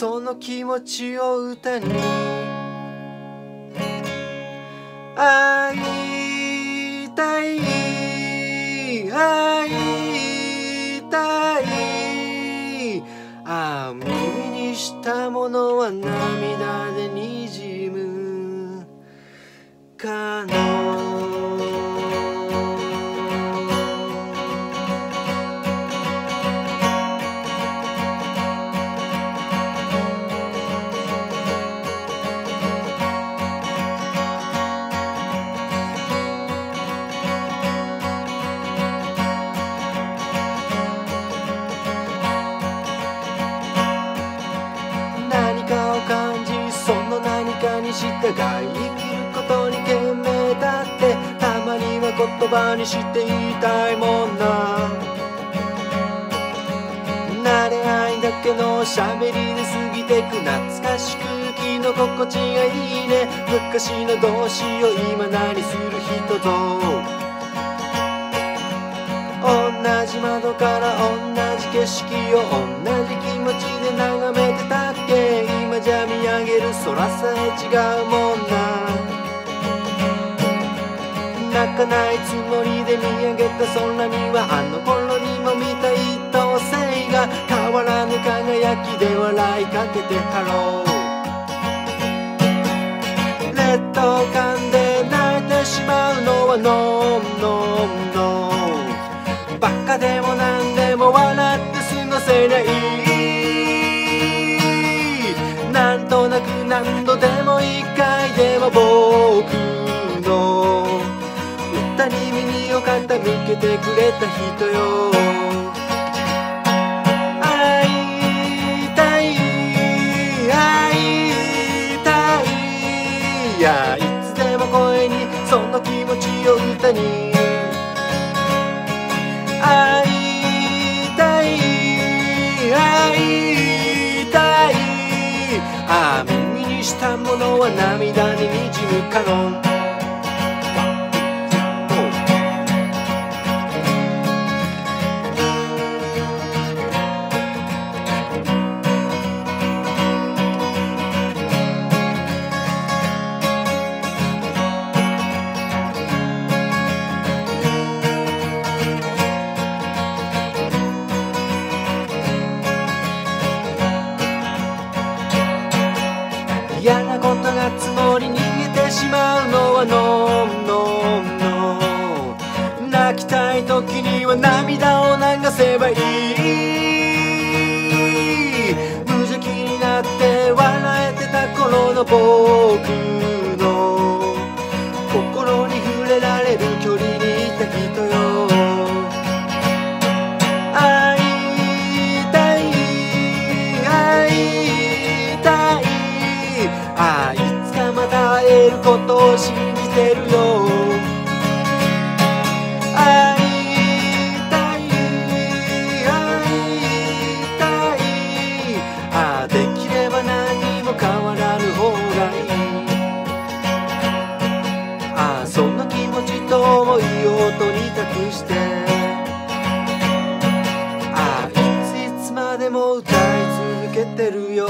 その気持ちを歌に会いたい会いたいああ耳にしたものは涙でにじむかの従い生きることに懸命だってたまには言葉にして言いたいもんな慣れ合いだけの喋りで過ぎてく懐かしく気の心地がいいね昔の動詞を今何する人と同じ窓から同空さえ違うもんな。泣かないつもりで見上げた空にはあの頃にも見た一等星が変わらぬ輝きで笑いかけてハロー劣等感で泣いてしまうのは no no no バカでも何でも笑って過ごせりゃいい。傾けてくれた人よ。会いたい会いたいいやいつでも声にその気持ちを歌に。会いたい会いたい。ああ耳にしたものは涙ににじむかのことが積もり逃げてしまうのはノンノンノン泣きたい時には涙を流せばいい。無邪気になって笑えてた頃の僕。いつかまた会えることを信じてるよ。会いたい会いたいああできれば何も変わらぬ方がいい。ああそんな気持ちと思いを音に託して。ああいついつまでも歌い続けてるよ。